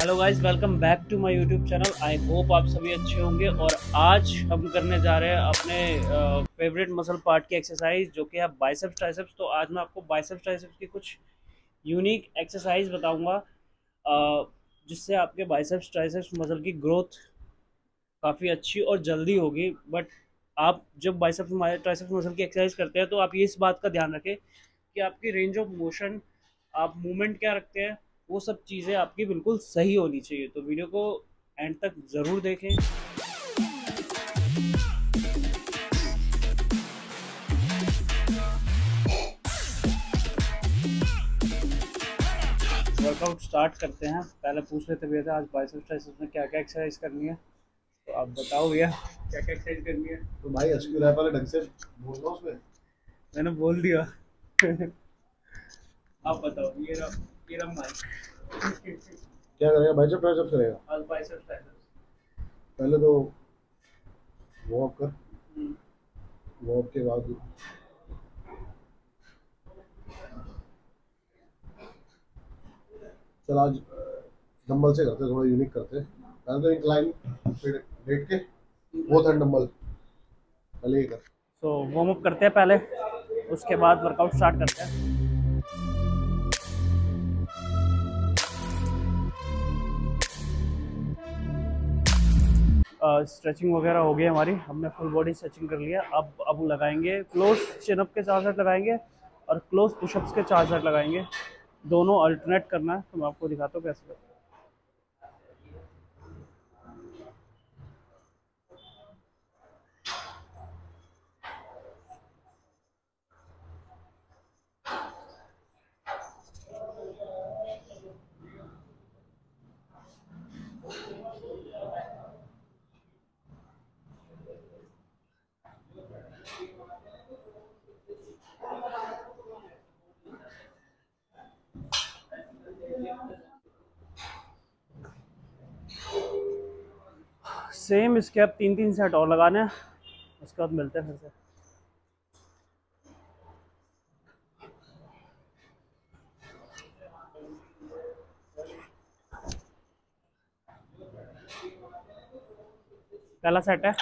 Hello guys welcome back to my YouTube channel I hope आप सभी अच्छे होंगे। और आज हम करने जा रहे हैं अपने फेवरेट मसल पार्ट की एक्सरसाइज जो कि है बाइसेप्स ट्राइसेप्स तो आज मैं आपको बाइसेप्स ट्राइसेप्स की कुछ यूनिक एक्सरसाइज बताऊँगा। जिससे आपके बाइसेप्स ट्राइसेप्स मसल की ग्रोथ काफ़ी अच्छी और जल्दी होगी। बट आप जब बाइसेप्स ट्राइसेप्स मसल की एक्सरसाइज करते हैं तो आप ये इस बात का ध्यान रखें कि आपकी रेंज ऑफ़ मोशन आप मूवमेंट क्या रखते हैं वो सब चीज़ें आपकी बिल्कुल सही होनी चाहिए। तो वीडियो को एंड तक ज़रूर देखें। वर्कआउट स्टार्ट करते हैं। पहले पूछ लेते भैया थे आज बाइसेप्स ट्राइसेप्स में क्या क्या एक्सरसाइज करनी है? तो आप बताओ भैया क्या क्या एक्सरसाइज करनी है? तो भाई एसक्यू रैप वाले ढंग से बोल रहा उसमें। मैंने बोल दिया। आप बताओ ये रहा ये रहा माइक क्या करेगा? बाइसेप ट्राइसेप्स करेगा? आज बाइसेप्स ट्राइसेप्स पहले तो वॉक कर। हम्म, वॉक के बाद चल आज डंबल से करते थोड़ा यूनिक करते पहले तो इंक्लाइन फिर लेट के बोथ हैंड डंबल पहले ये कर। सो वार्म अप करते हैं पहले उसके बाद वर्कआउट स्टार्ट करते हैं। स्ट्रेचिंग वगैरह हो गई हमारी, हमने फुल बॉडी स्ट्रेचिंग कर लिया। अब अब लगाएँगे क्लोज चिनअप के चार सेट लगाएँगे और क्लोज पुशअप्स के चार सेट लगाएँगे। दोनों अल्टरनेट करना है तो मैं आपको दिखाता हूँ कैसे करते हैं सेम इसके अब तीन तीन सेट और लगाने हैं। उसके बाद मिलते हैं फिर से। पहला सेट है।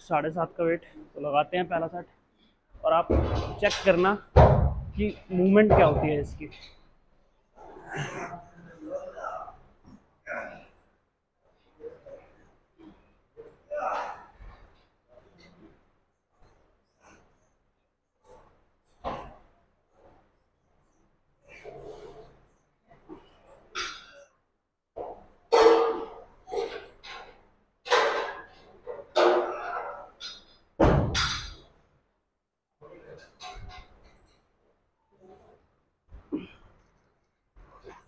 साढ़े सात का वेट तो लगाते हैं पहला सेट और आप चेक करना कि मूवमेंट क्या होती है इसकी।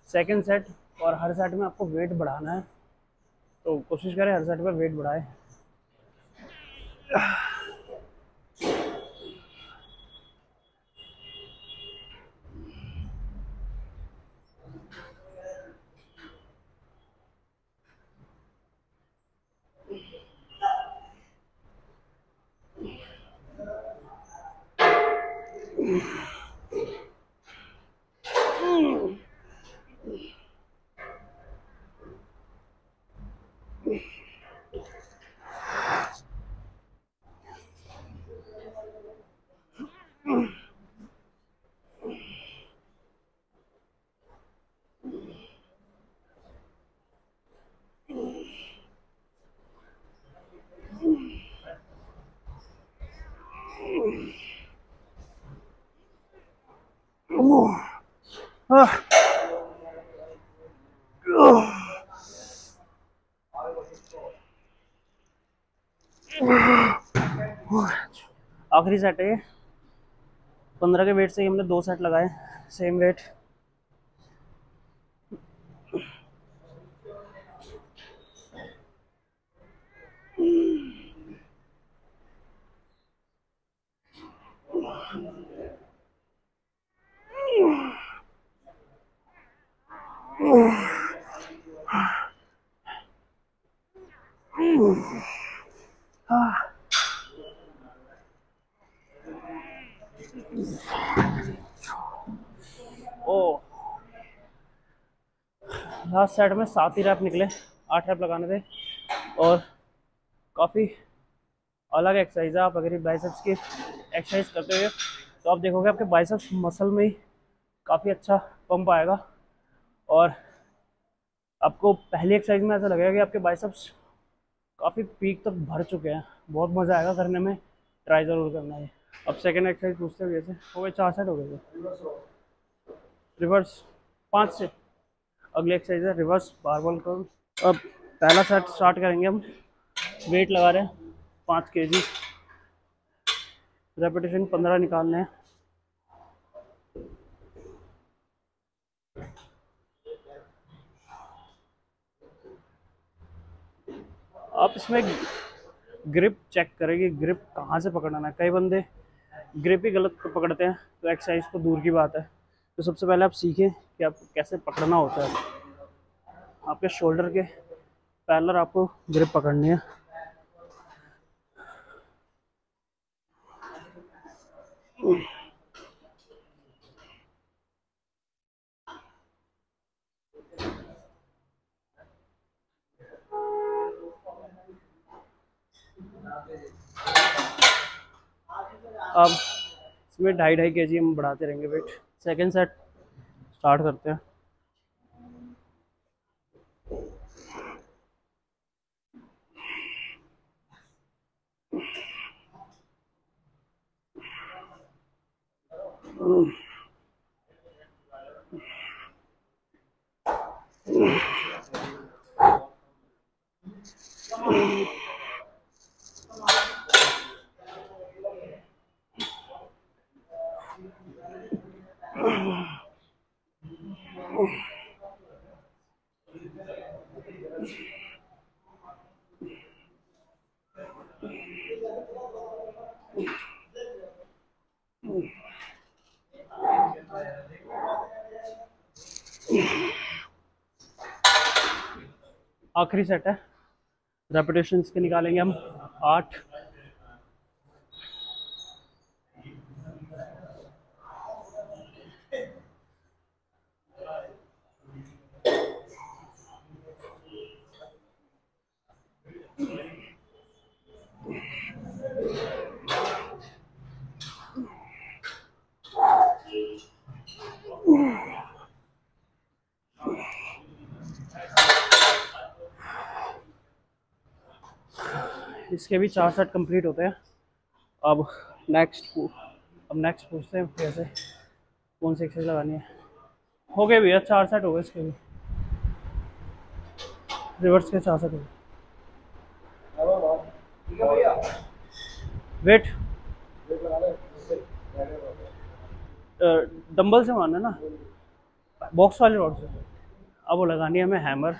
सेकंड सेट और हर सेट में आपको वेट बढ़ाना है तो कोशिश करें हर सेट में वेट बढ़ाए Ah. आखिरी सेट है पंद्रह के वेट से ही हमने दो सेट लगाए सेम वेट लास्ट सेट में सात ही रैप निकले, आठ रैप लगाने थे और काफ़ी अलग एक्सरसाइज है। आप अगर ये बाइसेप्स की एक्सरसाइज करते हुए तो आप देखोगे आपके बाइसेप्स मसल में ही काफ़ी अच्छा पंप आएगा। और आपको पहली एक्सरसाइज में ऐसा लगेगा कि आपके बाइसेप्स काफ़ी पीक तक भर चुके हैं। बहुत मज़ा आएगा करने में। ट्राई ज़रूर करना है अब सेकेंड एक्सरसाइज पूछते हुए जैसे हो गए चार सेट हो गए। रिवर्स पाँच से अगली एक्सरसाइज है रिवर्स बारबल करो अब पहला सेट स्टार्ट करेंगे हम. वेट लगा रहे हैं, पाँच के जी रेपिटेशन पंद्रह निकालने हैं. आप इसमें ग्रिप चेक करेंगे ग्रिप कहाँ से पकड़ना है. कई बंदे ग्रिप ही गलत पकड़ते हैं तो एक्सरसाइज तो दूर की बात है. तो सबसे पहले आप सीखें कि आप कैसे पकड़ना होता है। आपके शोल्डर के पैलर आपको ग्रिप पकड़नी है। अब इसमें ढाई ढाई के जी हम बढ़ाते रहेंगे वेट। सेकेंड सेट स्टार्ट करते हैं। आखिरी सेट है। रेपिटेशन के निकालेंगे हम। आठ। इसके भी चार सेट कंप्लीट होते हैं। अब नेक्स्ट अब नेक्स्ट पूछते हैं कैसे कौन सी एक्सरसाइज लगानी है। हो गए भैया, चार सेट हो गए इसके भी। रिवर्स के चार सेट हो गए। वेट। डंबल से मारना ना? बॉक्स वाले रॉड से। अब वो लगानी है हमें हैमर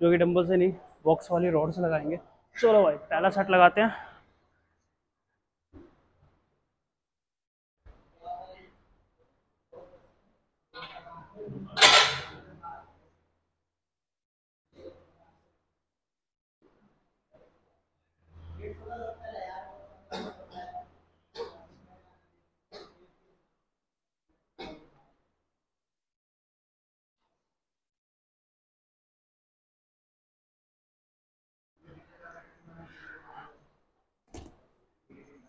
जो कि डंबल से नहीं बॉक्स वाली रॉड से लगाएँगे। चलो भाई पहला सेट लगाते हैं।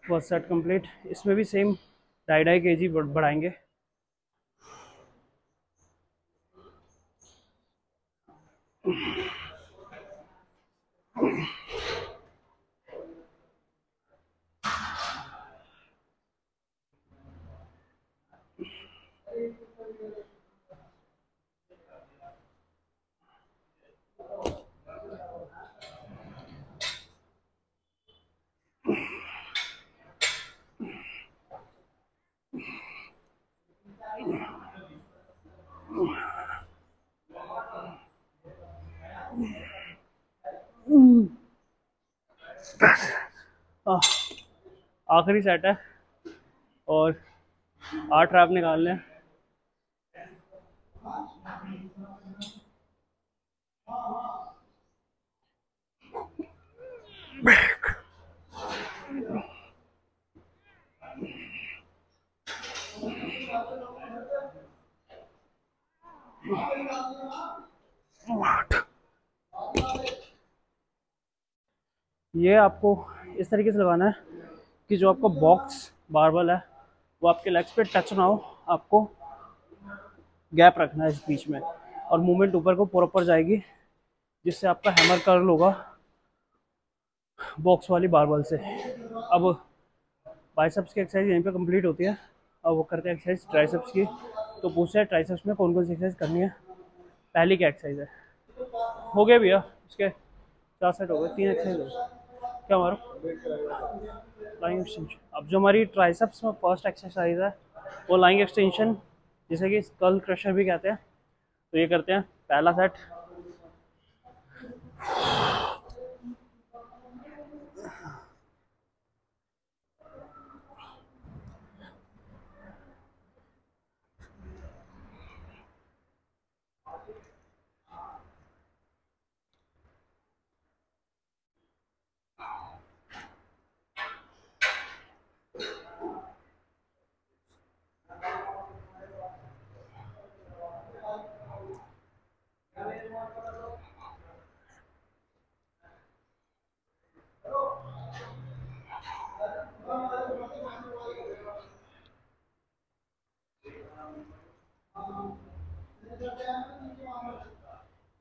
First set complete. इसमें भी सेम ढाई ढाई के जी बढ़ाएँगे आखिरी सेट है। और आठ रैप निकालने हैं ये आपको इस तरीके से लगाना है। कि जो आपका बॉक्स बारबल है, वो आपके लेग्स पे टच ना हो, आपको गैप रखना है इस बीच में और मूवमेंट ऊपर को प्रॉपर जाएगी, जिससे आपका हैमर कर्ल होगा बॉक्स वाली बारबल से। अब बाइसेप्स की एक्सरसाइज यहीं पे कंप्लीट होती है। अब वो करते हैं एक्सरसाइज ट्राइसेप्स की। तो पूछते हैं ट्राइसेप्स में कौन कौन सी एक्सरसाइज करनी है। पहली क्या एक्सरसाइज है? हो गया भैया, उसके चार सेट हो गए, तीन एक्सरसाइज हो गए। क्या हमारा लाइंग एक्सटेंशन अब जो हमारी ट्राइसेप्स में फ़र्स्ट एक्सरसाइज है, वो लाइंग एक्सटेंशन जिसे कि स्कल क्रशर भी कहते हैं तो ये करते हैं, पहला सेट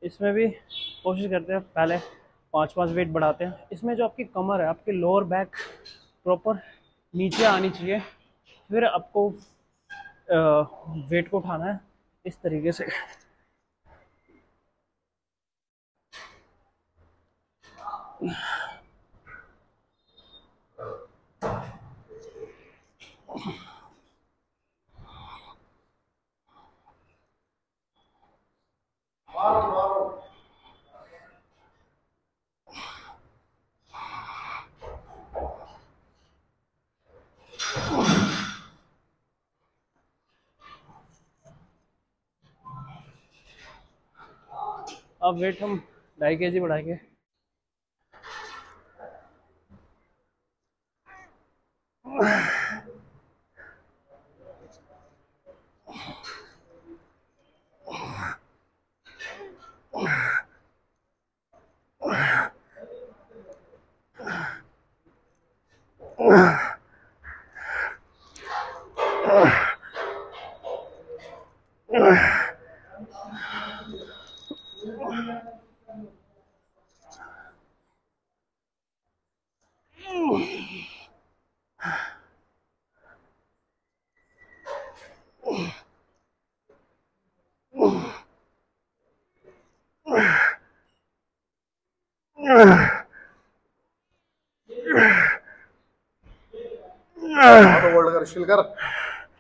इसमें भी कोशिश करते हैं, पहले पाँच पाँच वेट बढ़ाते हैं। इसमें जो आपकी कमर है, आपकी लोअर बैक प्रॉपर नीचे आनी चाहिए, फिर आपको वेट को उठाना है, इस तरीके से। अब वेट हम ढाई के जी बढ़ाएँगे।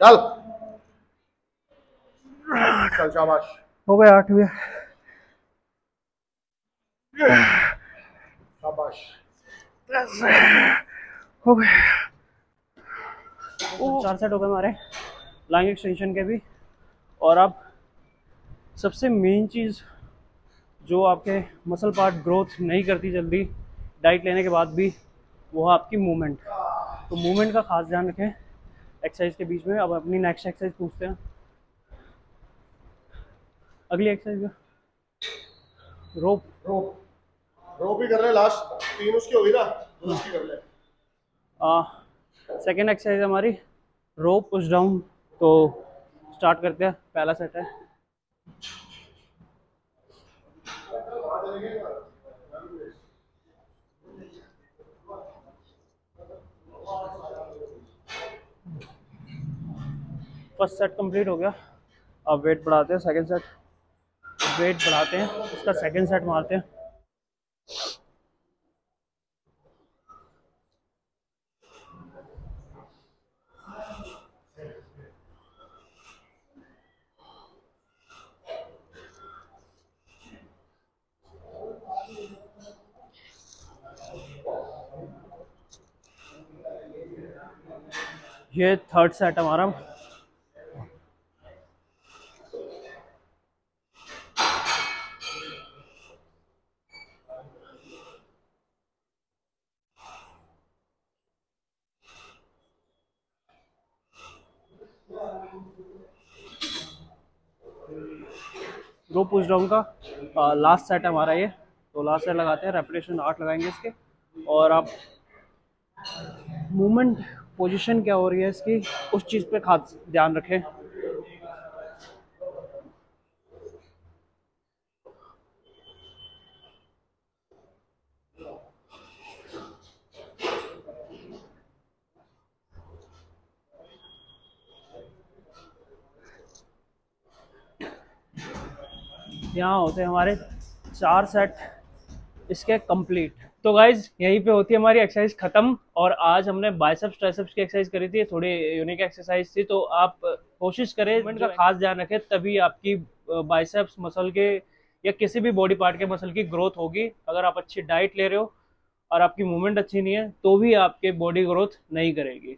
चल चल शाबाश हो गया आठ भैया शाबाश हो गए चार सेट हो गए हमारे लाइंग एक्सटेंशन के भी और अब सबसे मेन चीज़ जो आपके मसल पार्ट ग्रोथ नहीं करती जल्दी डाइट लेने के बाद भी वो है आपकी मूवमेंट तो मूवमेंट का खास ध्यान रखें. एक्सरसाइज के बीच में अब अपनी नेक्स्ट एक्सरसाइज पूछते हैं. अगली एक्सरसाइज रोप रोप। रोप ही कर ले लास्ट तीन उसकी होगी ना उसकी कर ले सेकेंड एक्सरसाइज हमारी। रोप पुश डाउन तो स्टार्ट करते हैं। पहला सेट है। फ़र्स्ट सेट कंप्लीट हो गया। अब वेट बढ़ाते हैं। सेकंड सेट वेट बढ़ाते हैं उसका सेकंड सेट मारते हैं। ये थर्ड सेट हमारा। रो पुश डाउन का लास्ट सेट है हमारा ये। तो लास्ट सेट लगाते हैं रेपिटेशन आठ लगाएँगे इसके। और आप मूवमेंट पोजीशन क्या हो रही है इसकी, उस चीज़ पे खास ध्यान रखें। यहाँ होते हैं हमारे चार सेट इसके कंप्लीट तो गाइज़ यहीं पे होती है हमारी एक्सरसाइज खत्म और आज हमने बाइसेप्स ट्राइसेप्स की एक्सरसाइज करी थी थोड़ी यूनिक एक्सरसाइज थी तो आप कोशिश करें का खास ध्यान रखें तभी आपकी बाइसेप्स मसल के या किसी भी बॉडी पार्ट के मसल की ग्रोथ होगी। अगर आप अच्छी डाइट ले रहे हो और आपकी मूवमेंट अच्छी नहीं है तो भी आपके बॉडी ग्रोथ नहीं करेगी।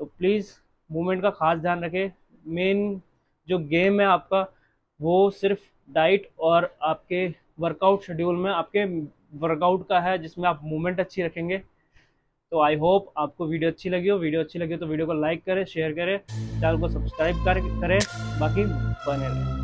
तो प्लीज़ मूवमेंट का खास ध्यान रखें। मेन जो गेम है आपका वो सिर्फ़ डाइट और आपके वर्कआउट शेड्यूल में आपके वर्कआउट का है, जिसमें आप मूवमेंट अच्छी रखेंगे। तो आई होप आपको वीडियो अच्छी लगी हो। वीडियो अच्छी लगी हो तो वीडियो को लाइक करें, शेयर करें, चैनल को सब्सक्राइब करें बाकी बने रहें